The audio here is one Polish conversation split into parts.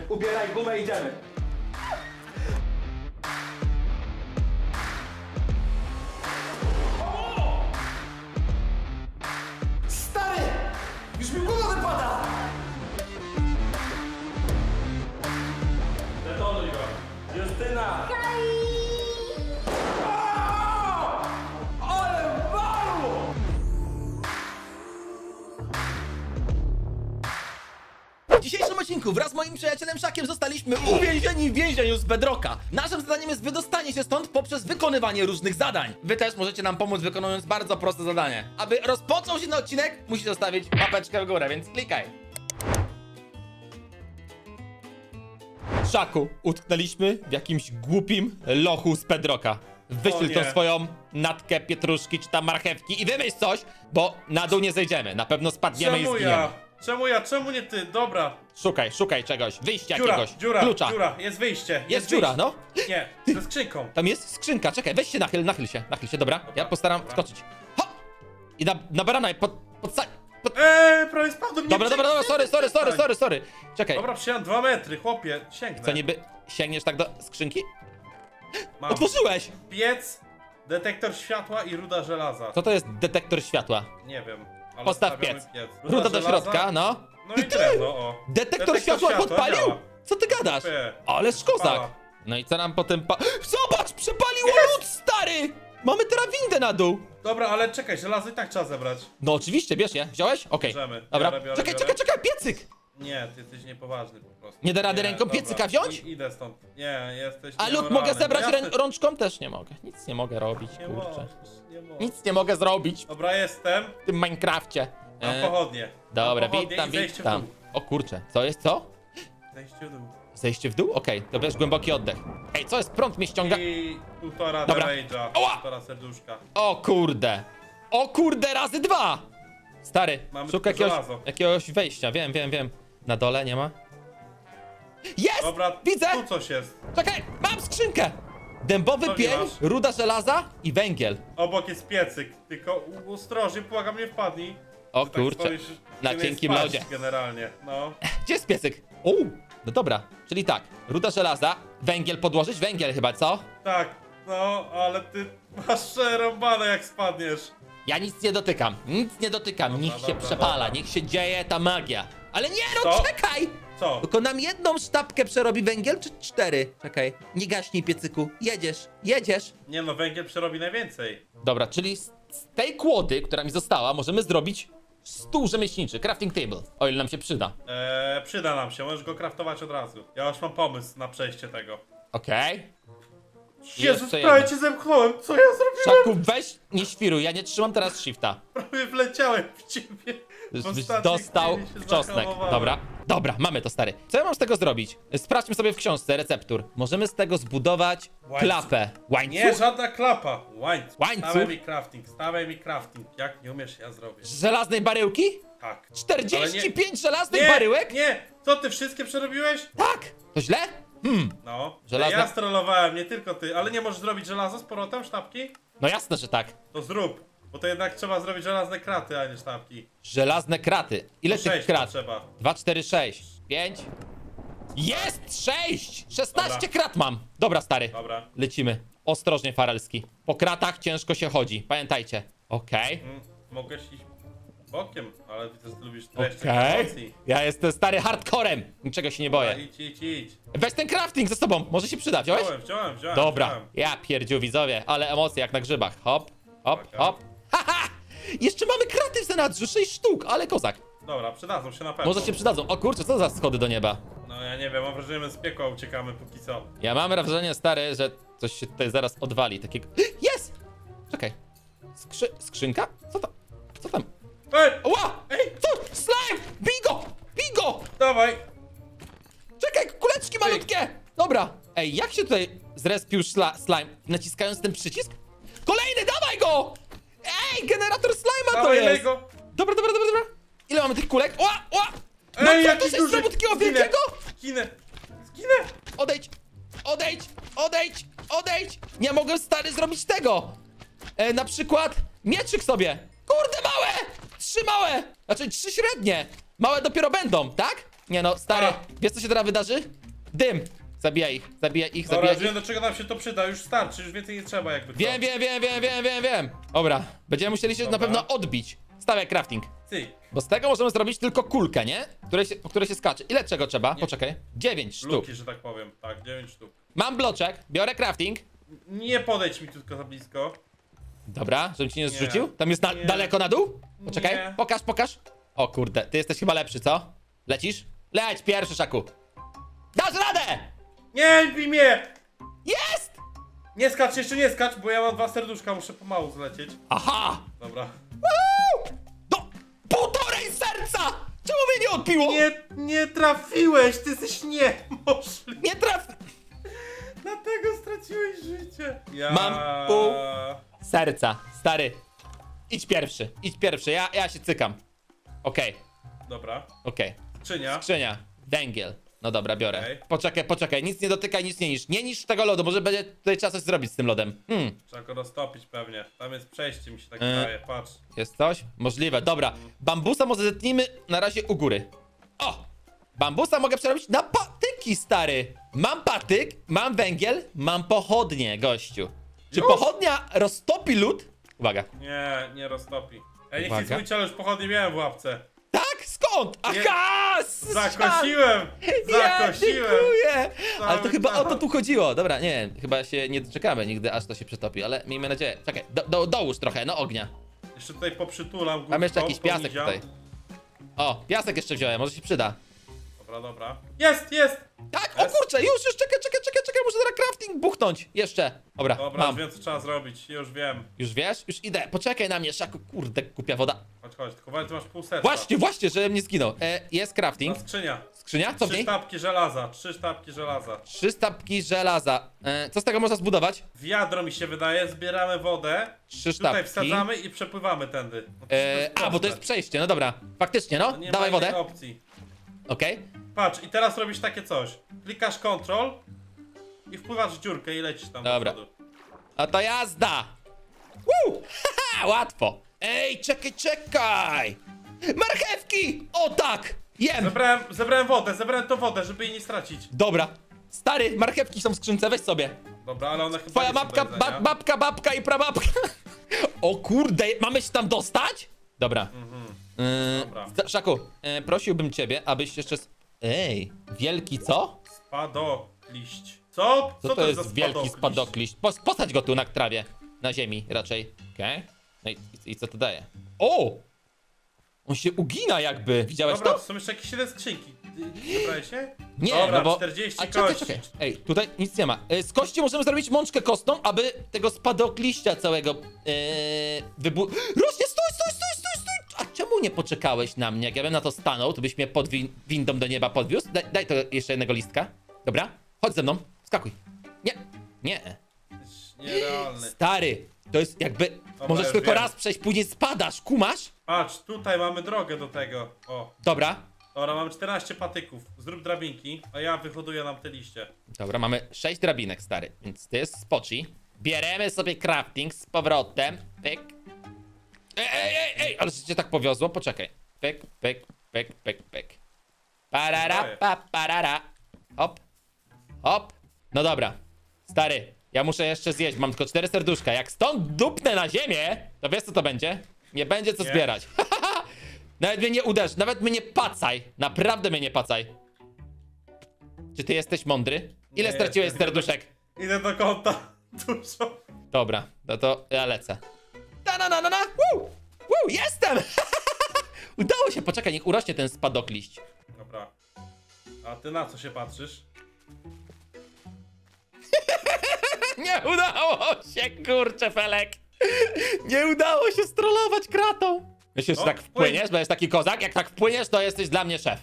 Idziemy, ubieraj gumę, idziemy. Stary! Już mi głowa wypada! Detonuj go. Justyna! Odcinku wraz z moim przyjacielem Szakiem zostaliśmy uwięzieni w więzieniu z Bedrocka. Naszym zadaniem jest wydostanie się stąd poprzez wykonywanie różnych zadań. Wy też możecie nam pomóc wykonując bardzo proste zadanie. Aby rozpoczął się ten odcinek, musisz zostawić łapeczkę w górę, więc klikaj. Szaku, utknęliśmy w jakimś głupim lochu z Pedroka. Wyślij tą swoją natkę pietruszki czy tam marchewki i wymyśl coś, bo na dół nie zejdziemy. Na pewno spadniemy i Czemu zginiemy. ja? Czemu ja? Czemu nie ty? Dobra. Szukaj, szukaj czegoś, wyjścia Dziura, jakiegoś, dziura, klucza. dziura. Jest wyjście. Jest dziura, wyjście. no. Nie, ze skrzynką. Tam jest skrzynka, czekaj, weź się nachyl, nachyl się, nachyl się, dobra? Ja postaram dobra. skoczyć. Ho! I na, na barana, pod, pod, pod... Eee, prawie spadłem. Dobra, dobra, dobra, sorry, sorry, sorry, sorry, sorry. Czekaj, Dobra, przyjąłem dwa metry, chłopie. Sięgnę. co niby sięgniesz tak do skrzynki? Mam Otworzyłeś! piec, detektor światła i ruda żelaza. Co to jest detektor światła? Nie wiem. Ale Postaw stawiamy piec. Ruda do żelaza. środka, no. No i drewno, o. Detektor, światła, podpalił? działa. Co ty gadasz? Ale szkozak. Pala. No i co nam potem pa... Zobacz, przepaliło lód, stary! Mamy teraz windę na dół. Dobra, ale czekaj, żelazo i tak trzeba zebrać. No oczywiście, bierz je. Wziąłeś? Okej. Bierzemy. Dobra. Biorę, biorę, czekaj, biorę. czekaj, czekaj, piecyk! Nie, ty jesteś niepoważny po prostu. Nie da rady ręką dobra. piecyka wziąć? I, idę stąd. Nie, jesteś A niemoralny. mogę zebrać rę rączką? Też nie mogę. Nic nie mogę robić, Nie kurczę. możesz, nie możesz. Nic nie mogę zrobić Dobra, jestem. w tym Minecrafcie. Mam E, pochodnie. dobra, Mam pochodnie witam, i zejście w witam. dół. O kurczę, co jest co? Zejście w dół. Zejście w dół? Okej, to bierz głęboki oddech. Ej, co jest? Prąd mnie ściąga. I półtora Dobra. damage'a. Ała! Półtora serduszka. O kurde. O kurde, razy dwa! Stary, Mamy szukaj tylko jakiegoś, żelazo. jakiegoś wejścia, wiem, wiem, wiem. Na dole nie ma? Jest! Dobra, Widzę! tu coś jest. Czekaj, mam skrzynkę! Dębowy Co pień, masz? ruda żelaza i węgiel. Obok jest piecyk, tylko ostrożnie, błagam, nie wpadnij. O Ty tak kurczę, stoisz, na cienkim spać lodzie. generalnie, no. Gdzie jest piecyk? O, no dobra, czyli tak, ruda żelaza, węgiel podłożyć, węgiel chyba, co? Tak, no, ale ty masz przerąbane jak spadniesz. Ja nic nie dotykam, nic nie dotykam, Dobra, niech się dobra, przepala, dobra. niech się dzieje ta magia. Ale nie, no Co? czekaj! Co? Tylko nam jedną sztabkę przerobi węgiel, czy cztery? Czekaj, nie gaśnij piecyku, jedziesz, jedziesz. Nie no, węgiel przerobi najwięcej. Dobra, czyli z, z tej kłody, która mi została, możemy zrobić stół rzemieślniczy, crafting table, o ile nam się przyda. Eee, przyda nam się, możesz go kraftować od razu. Ja już mam pomysł na przejście tego. Okej. Jezus, Jeszcze prawie jedno. cię zemknąłem, co ja zrobiłem? Szaku, weź, nie świruj, ja nie trzymam teraz shifta. Prawie wleciałem w ciebie. W ostatniej dostał chwili się wczosnek. zahamowałem. Dobra, dobra, mamy to stary. Co ja mam z tego zrobić? Sprawdźmy sobie w książce receptur. Możemy z tego zbudować Łańcuch. klapę. Nie, Łańcuch? żadna klapa. Łańcuch. Łańcuch? Stawaj mi crafting, stawaj mi crafting. Jak nie umiesz, ja zrobię. Z żelaznej baryłki? Tak. 45 żelaznych Nie, baryłek? nie! Co, ty wszystkie przerobiłeś? Tak! To źle? Hmm, No. Żelazne- Ja strollowałem, nie tylko ty. Ale nie możesz zrobić żelazo z powrotem, sztabki? no jasne, że tak. To zrób. Bo to jednak trzeba zrobić żelazne kraty, a nie sztabki. Żelazne kraty. Ile To tych krat? trzeba. 2, 4, 6, 5. Jest! 6! 16 Dobra. krat mam. Dobra, stary. Dobra. Lecimy. Ostrożnie, Farelski. Po kratach ciężko się chodzi. Pamiętajcie. Okej. Mm, mogłeś iść bokiem, ale widzę, że ty lubisz treści Okej. Ja jestem stary hardcorem. Niczego się nie boję. Idź, idź, idź. Weź ten crafting ze sobą. Może się przyda. Wziąłeś? Wziąłem, wziąłem, wziąłem. Dobra. wziąłem. Ja pierdziu widzowie, ale emocje jak na grzybach. Hop, hop, Okej. hop. Haha! Jeszcze mamy kraty w zanadrzu. 6 sztuk, ale kozak. Dobra, przydadzą się na pewno. Może się przydadzą. O kurczę, co za schody do nieba? No ja nie wiem, mam wrażenie, że z piekła uciekamy póki co. Ja mam wrażenie, stary, że coś się tutaj zaraz odwali. Takiego. Jest! Czekaj. Skrzy... Skrzynka? Co tam? Co tam? Ej, Ła! Ej! Co? Slime! Bigo! Bigo! dawaj! Czekaj, kuleczki malutkie! Dobra. Ej, jak się tutaj zrespił slime? Naciskając ten przycisk? Kolejny, dawaj go! Ej, generator slime'a to jest! Lego! Dobra, dobra, dobra, dobra. Ile mamy tych kulek? Ła, ła! No Ej, co to duży! zrobił takiego wielkiego? Zginę! Zginę! Odejdź! Odejdź! Odejdź! Odejdź! Nie mogę stary zrobić tego! E, na przykład mieczyk sobie! Kurde, małe! Trzy małe! Znaczy trzy średnie! Małe dopiero będą, tak? Nie no, stary, A. wiesz co się teraz wydarzy? Dym! Zabijaj ich, zabijaj ich, Dobra, zabijaj ich. wiem do czego nam się to przyda, już starczy, już więcej nie trzeba jakby. Wiem, wiem, wiem, wiem, wiem, wiem, wiem. Dobra, będziemy musieli się Dobra. na pewno odbić. Stawiaj crafting. Ty, Bo z tego możemy zrobić tylko kulkę, nie? Której się, po której się skacze. Ile czego trzeba? Poczekaj. 9 sztuk. luki, że tak powiem. Tak, 9 sztuk. Mam bloczek, biorę crafting. Nie podejdź mi tylko za blisko. Dobra, żebym ci nie Nie. zrzucił. Tam jest na, Nie. daleko na dół? Poczekaj, Nie. pokaż, pokaż. O kurde, ty jesteś chyba lepszy, co? Lecisz? Leć pierwszy, Szaku. Dasz radę! Nie bij mnie! Jest! Nie skacz, jeszcze nie skacz, bo ja mam dwa serduszka, muszę pomału zlecieć. Aha! Dobra. Woo! Do półtorej serca! Czemu mnie nie odbiło? Nie, nie trafiłeś, ty jesteś niemożliwy. nie traf... Dlatego straciłeś życie. Ja... Mam pół. Serca, stary. Idź pierwszy, idź pierwszy, ja, ja się cykam. Okej, Dobra. okej. Skrzynia. Skrzynia, węgiel. No dobra, biorę. Okej. Poczekaj, poczekaj, nic nie dotykaj, nic nie niż. Nie niż tego lodu, może będzie tutaj trzeba coś zrobić z tym lodem. Hmm, Trzeba go roztopić pewnie. Tam jest przejście, mi się tak E. wydaje. Patrz. jest coś? Możliwe, dobra. Bambusa może zetnijmy na razie u góry. O! Bambusa mogę przerobić na patyki, stary. Mam patyk, mam węgiel, mam pochodnie, gościu. Czy Już? pochodnia roztopi lód? Uwaga. Nie, nie roztopi. Ej, nie chcę Uwaga. ale już pochodnie miałem w łapce. Tak? Skąd? Nie. Aha! s- Zakosiłem! Ja Zakosiłem! dziękuję! Ale to chyba o to tu chodziło. Dobra, nie, chyba się nie doczekamy nigdy, aż to się przetopi, ale miejmy nadzieję. Czekaj, do, do, dołóż trochę, no ognia. Jeszcze tutaj poprzytulam Mam jeszcze jakiś piasek tutaj. O, piasek jeszcze wziąłem, może się przyda. Dobra, dobra. Jest, jest! Tak, o Jest. kurczę, już, już, czekaj, czekaj, czekaj, czekaj, muszę zaraz crafting buchnąć. Jeszcze. Dobra, Dobra, mam. już wiem co trzeba zrobić, już wiem. Już wiesz? Już idę, poczekaj na mnie, szaku, kurde, kupia woda. Chodź, chodź, tylko ty masz pół serca. Właśnie, właśnie, żebym nie zginął. E, jest crafting. Ta skrzynia. Skrzynia, co w Trzy niej? sztabki żelaza, trzy sztabki żelaza. Trzy stapki żelaza. E, co z tego można zbudować? Wiadro mi się wydaje, zbieramy wodę, Trzy tutaj sztabki. wsadzamy i przepływamy tędy. No, E, a, bo to jest przejście, no dobra. Faktycznie, no. No nie Dawaj ma wodę. innej opcji. Okej. Patrz, i teraz robisz takie coś. Klikasz Ctrl i wpływasz w dziurkę i lecisz tam Dobra. do przodu. A to jazda! Woo! Haha, łatwo! Ej, czekaj, czekaj! Marchewki! O tak! Jem! Zebrałem, zebrałem wodę, zebrałem tą wodę, żeby jej nie stracić. Dobra. Stary, marchewki są w skrzynce, weź sobie. Dobra, ale one chyba Twoja nie są babka, do jedzenia. ba, babka, babka i prababka. O kurde, mamy się tam dostać? Dobra. Yy, Dobra. Za- Szaku, yy, prosiłbym ciebie, abyś jeszcze... s- Ej, wielki co? Spadokliść. Co? Co, to, jest za wielki spadokliść? Pos postać go tu na trawie. Na ziemi raczej. Okej. No i, i, i co to daje? O! On się ugina jakby. Widziałeś Dobra, to? to są jeszcze jakieś 7 skrzynki. Zebrałeś się? Nie, Dobra, no bo... 40 A czekaj, czekaj. Ej, tutaj nic nie ma. E, Z kości możemy zrobić mączkę kostną, aby tego spadokliścia całego e, wybu... Rośnie, stój, stój, stój, czemu nie poczekałeś na mnie? Jak ja bym na to stanął, to byś mnie pod win windą do nieba podwiózł. Daj, daj to jeszcze jednego listka. Dobra? Chodź ze mną. Skakuj. Nie. Nie. Nierealny. Stary, to jest jakby... możesz już tylko wiem. raz przejść, później spadasz, kumasz? Patrz, tutaj mamy drogę do tego. O, Dobra. dobra, mamy 14 patyków. Zrób drabinki, a ja wyhoduję nam te liście. Dobra, mamy 6 drabinek, stary, więc to jest spoci. Bieremy sobie crafting z powrotem. Pyk. Ej, ej, ej, ej, ale że cię tak powiozło, poczekaj. Pyk, pyk, pyk, pyk, pyk. Parara, pa, parara. Hop, hop. No dobra, stary, ja muszę jeszcze zjeść, mam tylko cztery serduszka. Jak stąd dupnę na ziemię, to wiesz co to będzie? Nie będzie co Nie. zbierać. nawet mnie nie uderz, nawet mnie nie pacaj. Naprawdę mnie nie pacaj. Czy ty jesteś mądry? Ile Nie straciłeś jestem. serduszek? Idę do kąta. Dużo. Dobra, no to ja lecę. Ta na na na na! Woo! Woo! Jestem! Udało się, poczekaj, niech urośnie ten spadokliść. Dobra. A ty na co się patrzysz? Nie udało się, kurczę, Felek! Nie udało się strollować kratą! Myślisz, że No, tak wpłyniesz, będziesz taki kozak? Jak tak wpłyniesz, to jesteś dla mnie szef.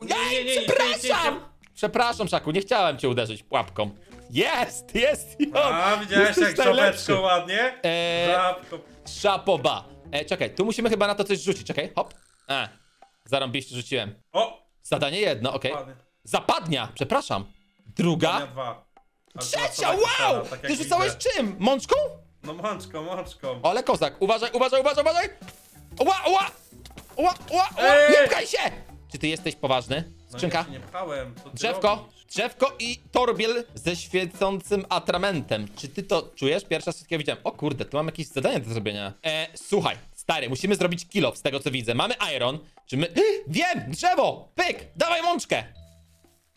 Nie, nie, nie, nie, nie, Przepraszam! Przepraszam, Szaku, nie chciałem cię uderzyć łapką. Jest, jest! jo! A, widziałeś Jesteś jak najlepszy. ładnie? Eee, Żabko. Szapoba. E, czekaj, tu musimy chyba na to coś rzucić, czekaj, hop. A, zarąbiście rzuciłem. O! Zadanie jedno, okej. Ładnie. Zapadnia, przepraszam. Druga. dwa. To Trzecia, tak wow! tak jak Ty rzucałeś widzę. czym? Mączką? No mączką, mączką. Ale kozak, uważaj, uważaj, uważaj, uważaj! Ła, ła! ła, ła, ła, Ej! nie pchaj się! Czy ty jesteś poważny? No Skrzynka? nie pchałem. Drzewko, robisz? drzewko i torbiel ze świecącym atramentem. Czy ty to czujesz? Pierwszy raz wszystkiego widziałem. O kurde, tu mam jakieś zadanie do zrobienia. E, słuchaj, stary, musimy zrobić kill z tego co widzę. Mamy iron. Czy my... Wiem! Drzewo! Pyk! Dawaj mączkę!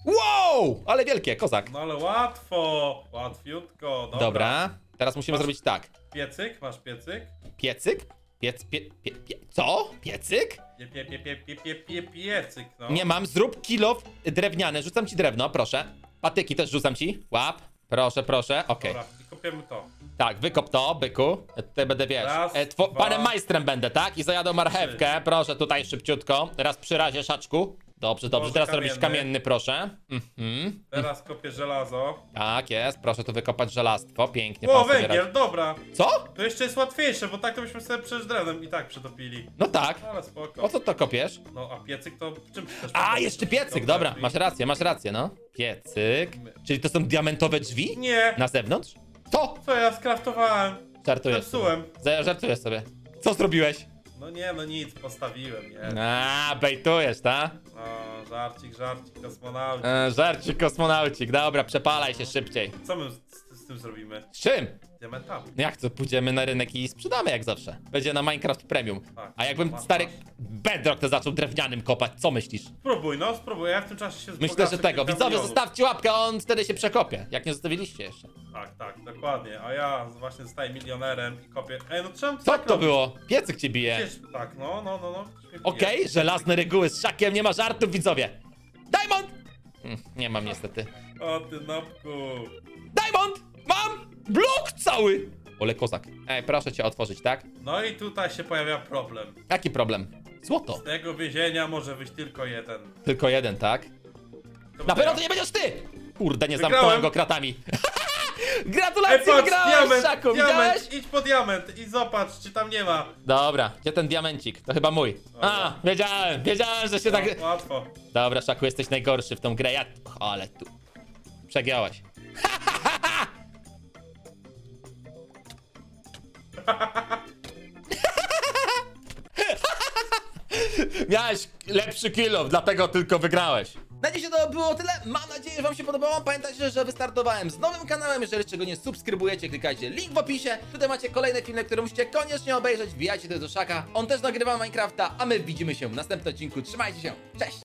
Wow! Ale wielkie, kozak. No ale łatwo. Łatwiutko. Dobra. Dobra. Teraz musimy Masz- zrobić tak. Piecyk? Masz piecyk? Piecyk? Piec, pie, pie, pie, co? Piecyk? Pie, pie, pie, pie, pie, pie, pie, piecyk, no. Nie mam, zrób kill off drewniane. Rzucam ci drewno, proszę. Patyki też rzucam ci. Łap. Proszę, proszę. Okej. Dobra, i kopiemy to. Tak, wykop to, byku. Ja tutaj będę, wiesz, Raz, e, dwa, panem majstrem będę, tak? I zajadę marchewkę, proszę tutaj szybciutko. Raz przy razie, szaczku. Dobrze, dobrze, Może teraz robisz kamienny. kamienny, proszę. Mhm. Teraz kopię żelazo. Tak jest, proszę tu wykopać żelastwo, pięknie. O, pan sobie węgiel, radzi. dobra. Co? To jeszcze jest łatwiejsze, bo tak to byśmy sobie przecież drewnem i tak przetopili. No tak. Ale spoko. O co to kopiesz? No, a piecyk to czym też A, jeszcze piecyk, dobra, masz rację, masz rację, no. Piecyk. Czyli to są diamentowe drzwi? Nie, Na zewnątrz? To! co ja skraftowałem? Żartujesz. Zepsułem. Żartujesz sobie. Co zrobiłeś? No nie, no nic, postawiłem, nie. A, bejtujesz, ta? No, żarcik, żarcik, kosmonauci. E, żarcik kosmonaucik, dobra, przepalaj się szybciej. Co my z, z, tym zrobimy? Z czym? Diamentami. No Jak to, pójdziemy na rynek i sprzedamy jak zawsze. Będzie na Minecraft Premium. Tak. A jakbym Masz, stary masz. Bedrock to zaczął drewnianym kopać, co myślisz? Spróbuj, no, spróbuj, ja w tym czasie się Myślę, że tego. Widzowie, zostawcie łapkę, on wtedy się przekopie. Jak nie zostawiliście jeszcze. Tak, tak, dokładnie. A ja właśnie zostaję milionerem i kopię. Ej, no czemu Co tak to robisz? było? Piecyk cię bije. Tak, no, no, no, no. Okej, bije. żelazne reguły z szakiem, nie ma żartów, widzowie. Diamond! Mm, Nie mam niestety. O ty nopku. Diamond! Mam! Blok cały! Ole kozak. Ej, proszę cię otworzyć, tak? No i tutaj się pojawia problem. Jaki problem? Złoto. Z tego więzienia może wyjść tylko jeden. Tylko jeden, tak? To Na pewno to nie będziesz ty! Kurde, nie Wygrałem. zamknąłem go kratami. Gratulacje, wygrałeś, diament, Szaku, widziałeś? diament, idź po diament i zobacz, czy tam nie ma. Dobra, gdzie ten diamencik? To chyba mój. A, wiedziałem, wiedziałem, że się tak... No, łatwo. Dobra, Szaku, jesteś najgorszy w tą grę. Ja... Ale tu... Przegiąłeś. Miałeś lepszy kill dlatego tylko wygrałeś. Na dzisiaj to było tyle. Mam nadzieję, że wam się podobało. Pamiętajcie, że wystartowałem z nowym kanałem. Jeżeli czego nie subskrybujecie, klikajcie link w opisie. Tutaj macie kolejne filmy, które musicie koniecznie obejrzeć. Wbijajcie do Szaka. On też nagrywa Minecrafta, a my widzimy się w następnym odcinku. Trzymajcie się. Cześć!